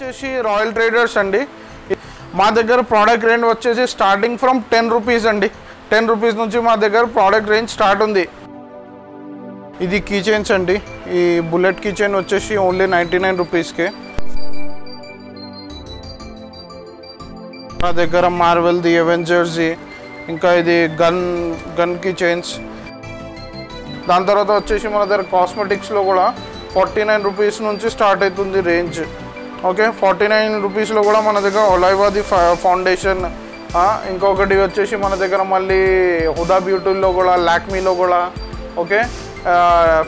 వచ్చేసి royal traders అండి. మా దగ్గర ప్రోడక్ట్ రేంజ్ వచ్చేసి స్టార్టింగ్ ఫ్రమ్ టెన్ రూపీస్ అండి. టెన్ రూపీస్ నుంచి మా దగ్గర ప్రోడక్ట్ రేంజ్ స్టార్ట్ ఉంది. ఇది కీచైన్స్ అండి. ఈ బుల్లెట్ కీచైన్ వచ్చేసి ఓన్లీ నైంటీ నైన్ రూపీస్కే మా దగ్గర మార్వెల్ ది అవెంజర్స్ది ఇంకా ఇది గన్ గన్ కీచైన్స్ దాని తర్వాత వచ్చేసి మన దగ్గర కాస్మెటిక్స్లో కూడా ఫార్టీ నైన్ రూపీస్ నుంచి స్టార్ట్ అవుతుంది రేంజ్ ఓకే ఫార్టీ నైన్ రూపీస్లో కూడా మన దగ్గర ఒలైవాది ఫౌండేషన్. ఇంకొకటి వచ్చేసి మన దగ్గర మళ్ళీ హుదా బ్యూటీలో కూడా లాక్మీలో కూడా ఓకే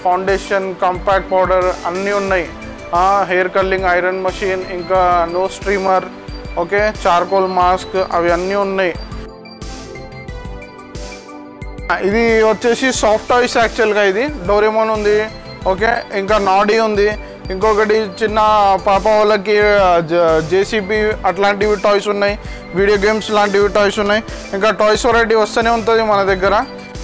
ఫౌండేషన్ కాంపాక్ట్ పౌడర్ అన్నీ ఉన్నాయి. హెయిర్ కల్లింగ్ ఐరన్ మషిన్ ఇంకా nose trimmer okay charcoal mask అవి అన్నీ ఉన్నాయి. ఇది వచ్చేసి సాఫ్ట్ టాయ్స్ యాక్చువల్గా ఇది. డోరేమోన్ ఉంది ఓకే ఇంకా నాడీ ఉంది. ఇంకొకటి చిన్న పాప వాళ్ళకి జేసీబీ అట్లాంటివి టాయ్స్ ఉన్నాయి. వీడియో గేమ్స్ లాంటివి టాయ్స్ ఉన్నాయి. ఇంకా టాయ్స్ వెరైటీ వస్తూనే ఉంటుంది మన దగ్గర.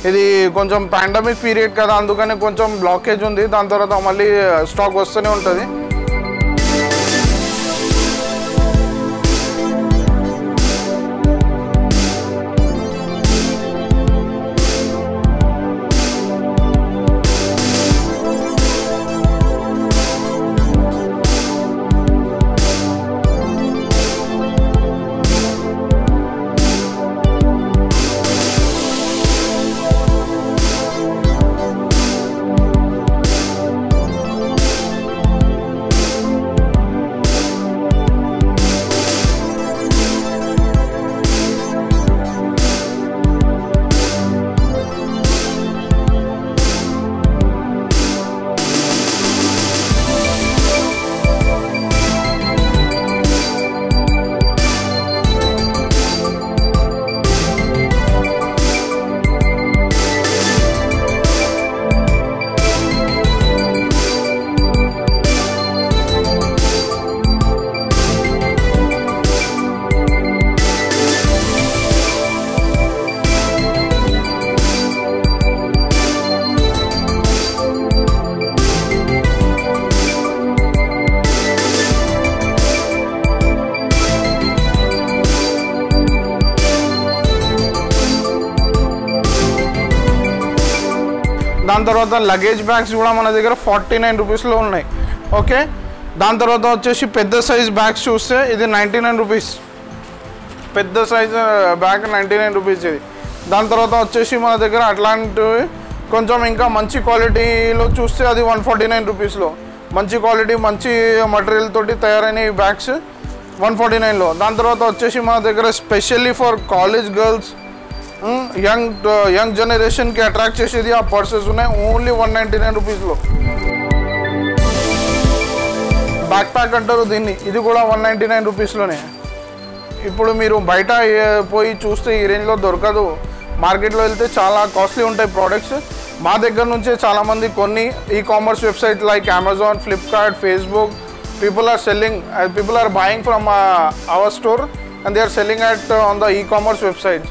ఇది కొంచెం పాండమిక్ పీరియడ్ కదా అందుకని కొంచెం బ్లాకేజ్ ఉంది. దాని తర్వాత మళ్ళీ స్టాక్ వస్తూనే ఉంటుంది. దాని తర్వాత లగేజ్ బ్యాగ్స్ కూడా మన దగ్గర ఫార్టీ నైన్ రూపీస్లో ఉన్నాయి. ఓకే దాని తర్వాత వచ్చేసి పెద్ద సైజ్ బ్యాగ్స్ చూస్తే ఇది నైంటీ నైన్ రూపీస్ పెద్ద size bag ninety nine rupees ఇది. దాని తర్వాత వచ్చేసి మన దగ్గర అట్లాంటివి కొంచెం ఇంకా మంచి క్వాలిటీలో చూస్తే అది వన్ ఫార్టీ నైన్ రూపీస్లో మంచి క్వాలిటీ మంచి మటీరియల్ తోటి తయారైన ఈ బ్యాగ్స్ వన్ ఫార్టీ నైన్లో దాని తర్వాత వచ్చేసి మన దగ్గర specially for college girls young young జనరేషన్కి అట్రాక్ట్ చేసేది ఆ పర్సెస్ ఉన్నాయి. ఓన్లీ వన్ నైంటీ నైన్ రూపీస్లో బ్యాక్ ప్యాక్ అంటారు దీన్ని. ఇది కూడా వన్ నైంటీ నైన్ రూపీస్లోనే ఇప్పుడు మీరు బయట పోయి చూస్తే ఈ రేంజ్లో దొరకదు. మార్కెట్లో వెళ్తే చాలా కాస్ట్లీ ఉంటాయి ప్రోడక్ట్స్ మా దగ్గర నుంచే చాలామంది కొన్ని e commerce website like Amazon Flipkart Facebook people are selling people are buying from our store and they are selling at on the e commerce website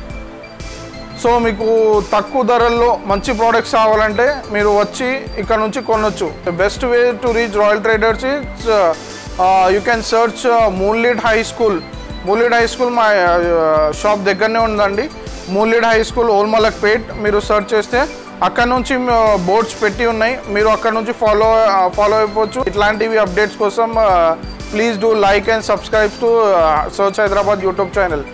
so మీకు తక్కువ ధరల్లో మంచి ప్రోడక్ట్స్ కావాలంటే మీరు వచ్చి ఇక్కడ నుంచి కొనొచ్చు. Best way to reach royal traders it's you can search మూన్లీడ్ high school మూలీడ్ హై స్కూల్ మా షాప్ దగ్గరనే ఉందండి. మూన్లీడ్ హై స్కూల్ ఓల్మలక్ పేట్ మీరు సెర్చ్ చేస్తే అక్కడ నుంచి uh, బోర్డ్స్ పెట్టి ఉన్నాయి. మీరు అక్కడ నుంచి ఫాలో ఫాలో uh, అయిపోవచ్చు. ఇట్లాంటివి అప్డేట్స్ కోసం please do like and subscribe to search Hyderabad YouTube channel